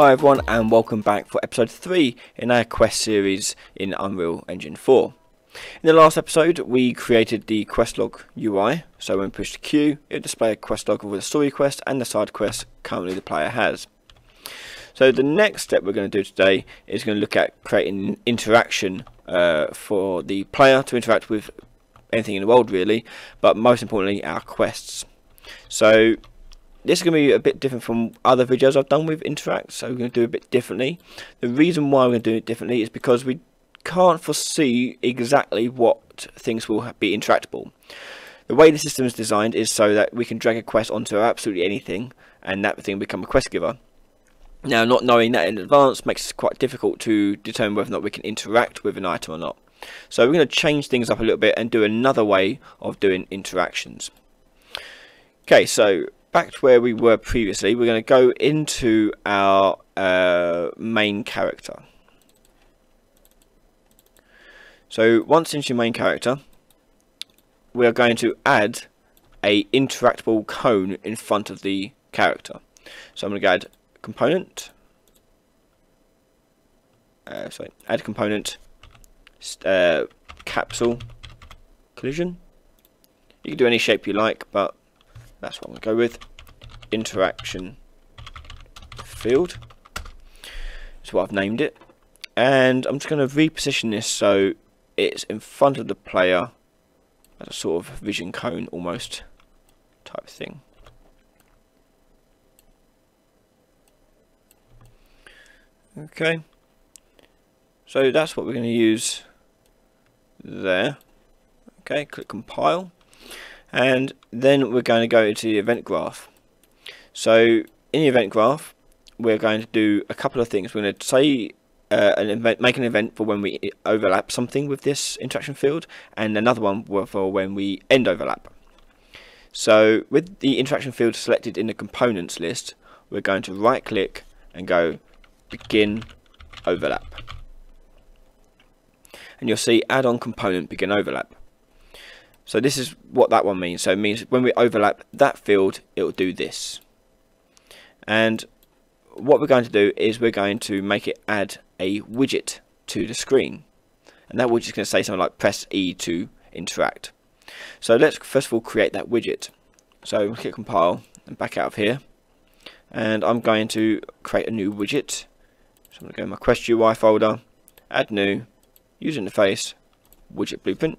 Hi everyone and welcome back for episode 3 in our quest series in Unreal Engine 4. In the last episode we created the quest log UI, so when we push Q it will display a quest log with the story quest and the side quest currently the player has. So the next step we're going to do today is going to look at creating interaction uh, for the player to interact with anything in the world really, but most importantly our quests. So this is going to be a bit different from other videos I've done with Interact, so we're going to do it a bit differently. The reason why we're going to do it differently is because we can't foresee exactly what things will be interactable. The way the system is designed is so that we can drag a quest onto absolutely anything, and that thing become a quest giver. Now, not knowing that in advance makes it quite difficult to determine whether or not we can interact with an item or not. So we're going to change things up a little bit and do another way of doing interactions. Okay, so back to where we were previously, we're going to go into our uh, main character. So once into your main character, we are going to add a interactable cone in front of the character. So I'm going to add component, uh, sorry, add component, uh, capsule, collision. You can do any shape you like, but that's what I'm going to go with. Interaction field. That's what I've named it. And I'm just going to reposition this so it's in front of the player as a sort of vision cone almost type thing. Okay. So that's what we're going to use there. Okay, click compile and then we're going to go into the event graph. So in the event graph we're going to do a couple of things. We're going to say uh, an event, make an event for when we overlap something with this interaction field and another one for when we end overlap. So with the interaction field selected in the components list we're going to right click and go begin overlap. And you'll see add on component begin overlap so this is what that one means. So it means when we overlap that field, it will do this. And what we're going to do is we're going to make it add a widget to the screen. And that widget is going to say something like press E to interact. So let's first of all create that widget. So click compile and back out of here. And I'm going to create a new widget. So I'm going to go in my Quest UI folder, add new, user interface, widget blueprint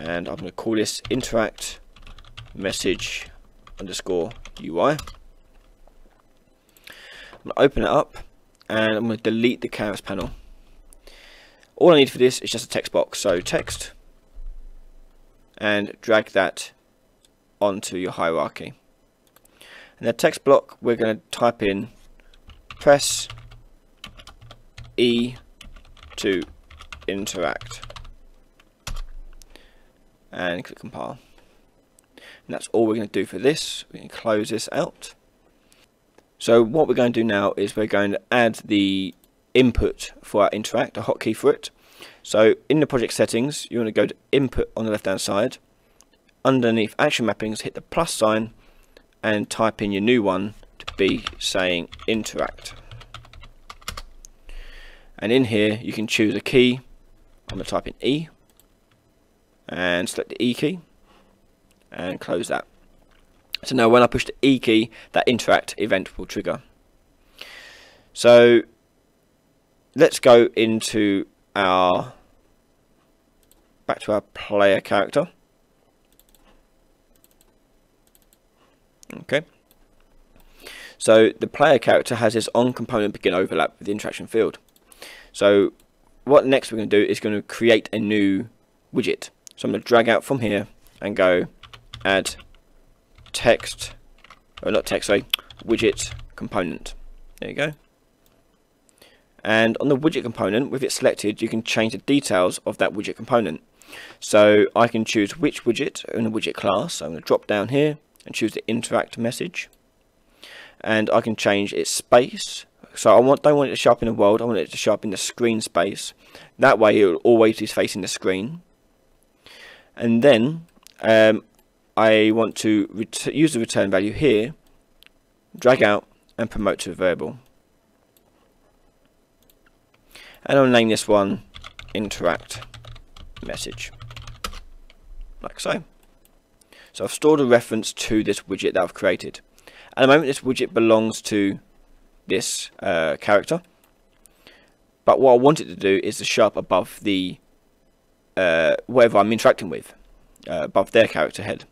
and I'm going to call this interact message underscore UI. I'm going to open it up and I'm going to delete the canvas panel. All I need for this is just a text box, so text and drag that onto your hierarchy. In the text block we're going to type in press E to interact and click compile. And that's all we're going to do for this. We can close this out. So what we're going to do now is we're going to add the input for our interact, a hotkey for it. So in the project settings, you want to go to input on the left hand side. Underneath action mappings, hit the plus sign and type in your new one to be saying interact. And in here, you can choose a key. I'm going to type in E and select the E key and close that. So now when I push the E key, that interact event will trigger. So let's go into our back to our player character. Okay. So the player character has this on component begin overlap with the interaction field. So what next we're going to do is going to create a new widget. So I'm going to drag out from here and go add text, or not text, sorry, widget component. There you go. And on the widget component, with it selected, you can change the details of that widget component. So I can choose which widget in the widget class. So I'm going to drop down here and choose the interact message. And I can change its space. So I want, don't want it to show up in the world, I want it to show up in the screen space. That way it will always be facing the screen and then um, I want to use the return value here, drag out and promote to a variable. and I'll name this one interact message like so. So I've stored a reference to this widget that I've created. At the moment this widget belongs to this uh, character. But what I want it to do is to show up above the uh, whatever I'm interacting with uh, above their character head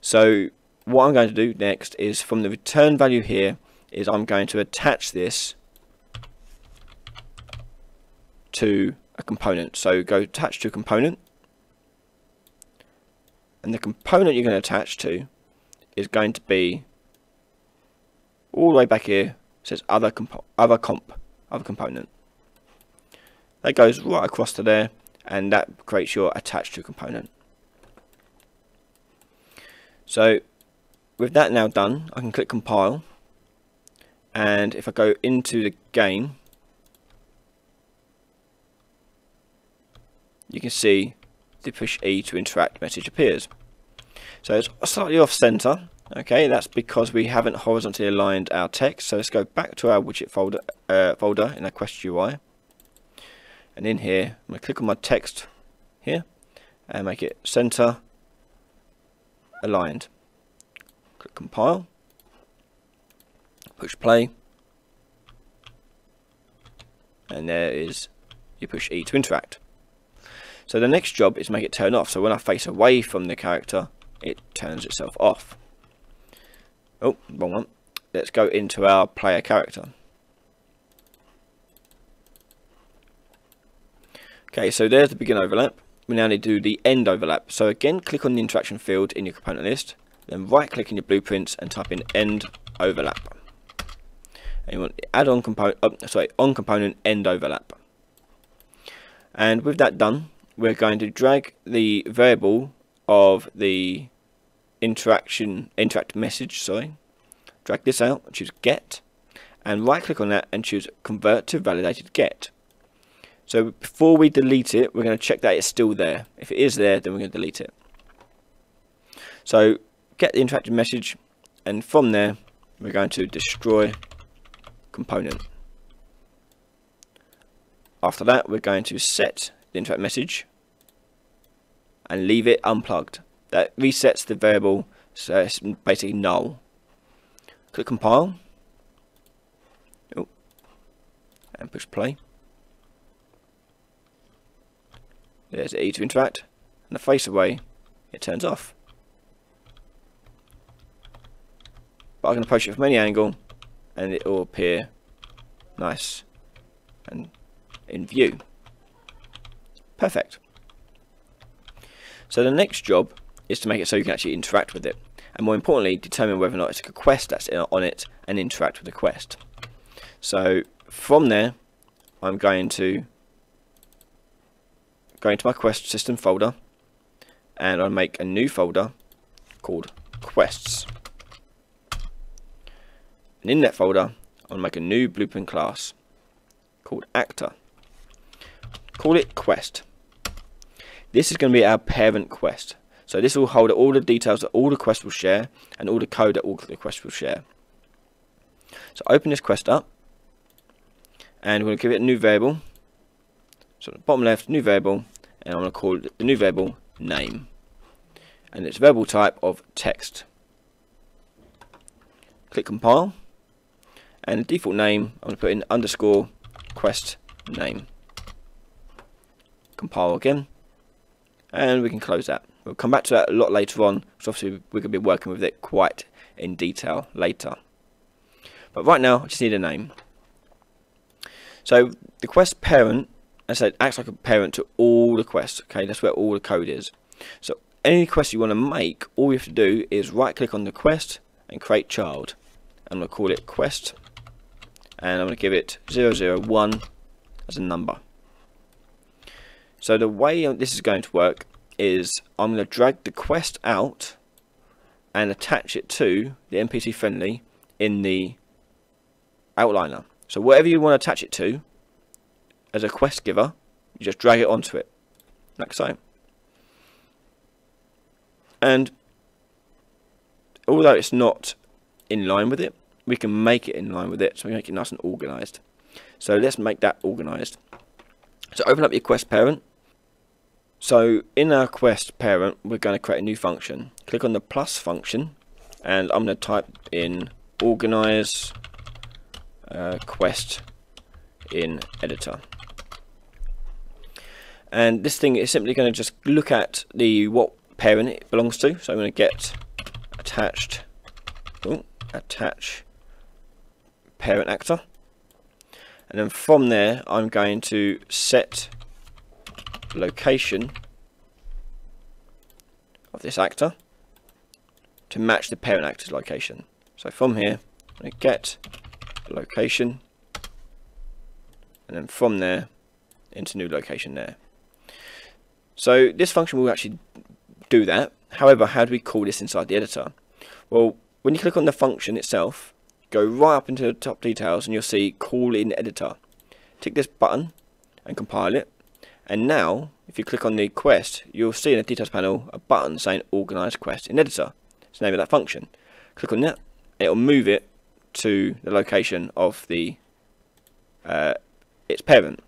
so what I'm going to do next is from the return value here is I'm going to attach this to a component. So go attach to a component. And the component you're going to attach to is going to be all the way back here. Says other comp other comp other component. That goes right across to there and that creates your attached to component. So with that now done, I can click compile and if I go into the game you can see the push E to interact message appears. So it's slightly off center. Okay, that's because we haven't horizontally aligned our text. So let's go back to our widget folder uh, folder in our Quest UI. And in here, I'm going to click on my text here and make it center aligned. Click compile. Push play. And there is you push E to interact. So the next job is make it turn off. So when I face away from the character, it turns itself off. Oh, wrong one. Let's go into our player character. Okay, so there's the begin overlap. We now need to do the end overlap. So again, click on the interaction field in your component list, then right click in your blueprints and type in end overlap. And you want add on component, oh, sorry, on component end overlap. And with that done, we're going to drag the variable of the interaction interact message sorry drag this out choose get and right click on that and choose convert to validated get so before we delete it we're going to check that it's still there if it is there then we're going to delete it so get the interactive message and from there we're going to destroy component after that we're going to set the interact message and leave it unplugged. That resets the variable, so it's basically null. Click compile. Oh, and push play. There's E to interact, and the face away, it turns off. But I can approach it from any angle, and it will appear nice and in view. Perfect. So the next job is to make it so you can actually interact with it. And more importantly, determine whether or not it's a quest that's on it and interact with the quest. So from there, I'm going to go into my quest system folder and I'll make a new folder called quests. And in that folder, I'll make a new blueprint class called actor. Call it quest. This is going to be our parent quest. So this will hold all the details that all the quests will share and all the code that all the quests will share. So open this quest up and we're going to give it a new variable. So the bottom left, new variable, and I'm going to call the new variable name. And it's variable type of text. Click compile and the default name I'm going to put in underscore quest name. Compile again and we can close that. We'll come back to that a lot later on because obviously we're going to be working with it quite in detail later. But right now I just need a name. So the quest parent, I said, acts like a parent to all the quests. Okay, that's where all the code is. So any quest you want to make, all you have to do is right click on the quest and create child. I'm going to call it quest and I'm going to give it 001 as a number. So the way this is going to work is I'm going to drag the quest out and attach it to the NPC friendly in the outliner. So whatever you want to attach it to as a quest giver, you just drag it onto it, like so. And although it's not in line with it, we can make it in line with it, so we make it nice and organized. So let's make that organized. So open up your quest parent. So in our quest parent, we're going to create a new function. Click on the plus function, and I'm going to type in organize uh, quest in editor. And this thing is simply going to just look at the what parent it belongs to. So I'm going to get attached, oh, attach parent actor. And then from there, I'm going to set location of this actor to match the parent actor's location. So from here, I'm going to get location, and then from there into new location there. So this function will actually do that. However, how do we call this inside the editor? Well, when you click on the function itself, go right up into the top details and you'll see call in editor. Tick this button and compile it. And now, if you click on the quest, you'll see in the details panel a button saying organize quest in editor. It's the name of that function. Click on that, it'll move it to the location of the uh, its parent.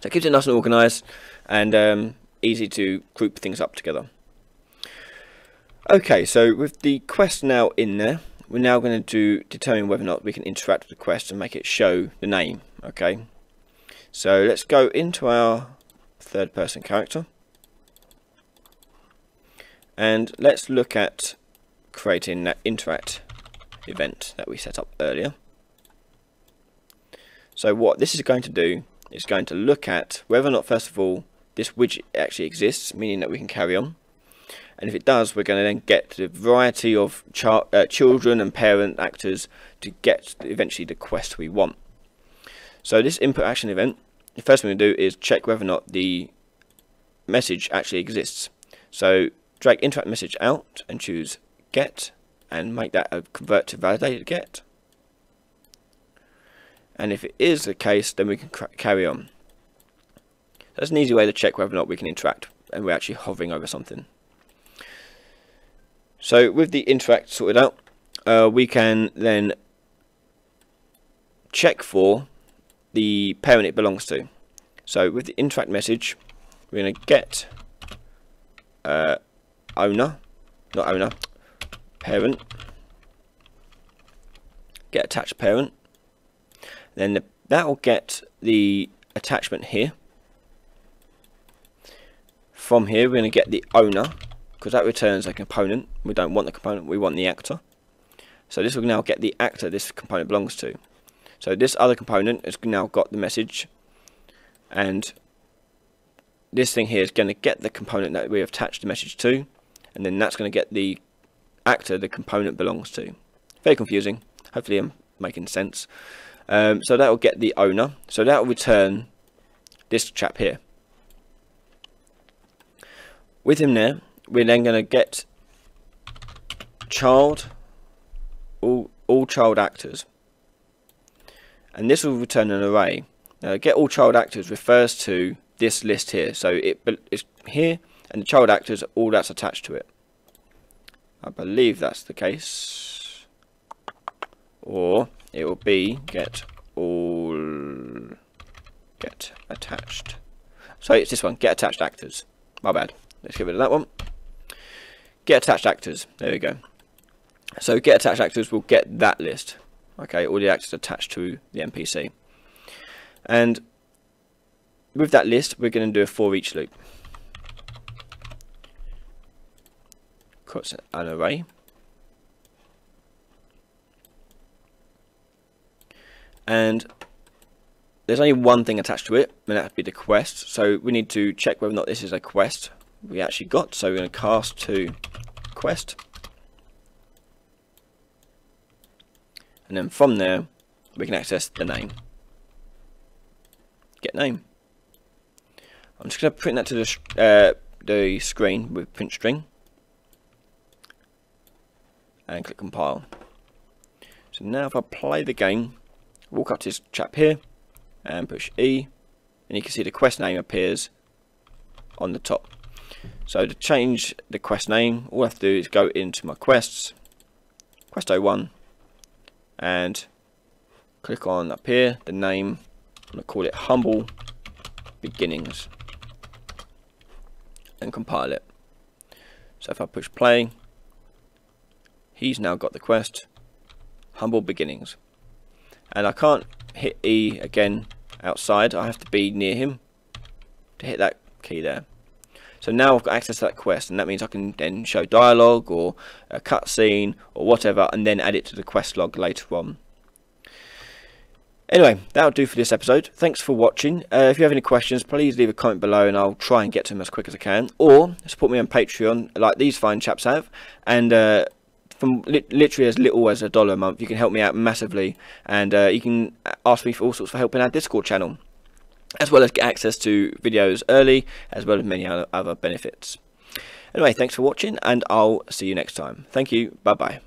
So it keeps it nice and organized and um, easy to group things up together. Okay, so with the quest now in there, we're now going to determine whether or not we can interact with the quest and make it show the name. Okay, so let's go into our third person character and let's look at creating that interact event that we set up earlier. So what this is going to do is going to look at whether or not first of all this widget actually exists, meaning that we can carry on and if it does we're going to then get the variety of uh, children and parent actors to get eventually the quest we want. So this input action event, the first thing we do is check whether or not the message actually exists. So drag interact message out and choose get and make that a convert to validated get. And if it is the case, then we can carry on. That's an easy way to check whether or not we can interact and we're actually hovering over something. So with the interact sorted out, uh, we can then check for the parent it belongs to. So with the interact message, we're going to get uh, owner, not owner, parent, get attached parent, then the, that will get the attachment here. From here, we're going to get the owner, because that returns a component. We don't want the component, we want the actor. So this will now get the actor this component belongs to. So this other component has now got the message and this thing here is going to get the component that we have attached the message to and then that's going to get the actor the component belongs to. Very confusing. Hopefully I'm making sense. Um, so that will get the owner. So that will return this chap here. With him there, we're then going to get child, all, all child actors. And this will return an array. Now, get all child actors refers to this list here. So it is here, and the child actors, all that's attached to it. I believe that's the case. Or it will be get all get attached. So it's this one, get attached actors. My bad. Let's get rid of that one. Get attached actors. There we go. So get attached actors will get that list. Okay, all the actors attached to the NPC. And with that list, we're going to do a for each loop. Cuts an array. And there's only one thing attached to it, and that would be the quest. So we need to check whether or not this is a quest we actually got. So we're going to cast to quest. And then from there, we can access the name. Get name. I'm just going to print that to the, uh, the screen with print string. And click compile. So now if I play the game, walk up to this chap here and push E and you can see the quest name appears on the top. So to change the quest name, all I have to do is go into my quests, quest 01, and click on up here, the name, I'm going to call it Humble Beginnings and compile it. So if I push play, he's now got the quest, Humble Beginnings. And I can't hit E again outside, I have to be near him to hit that key there. So now I've got access to that quest, and that means I can then show dialogue or a cutscene or whatever, and then add it to the quest log later on. Anyway, that'll do for this episode. Thanks for watching. Uh, if you have any questions, please leave a comment below and I'll try and get to them as quick as I can. Or support me on Patreon, like these fine chaps have. And uh, from li literally as little as a dollar a month, you can help me out massively. And uh, you can ask me for all sorts for help in our Discord channel. As well as get access to videos early, as well as many other benefits. Anyway, thanks for watching and I'll see you next time. Thank you. Bye-bye.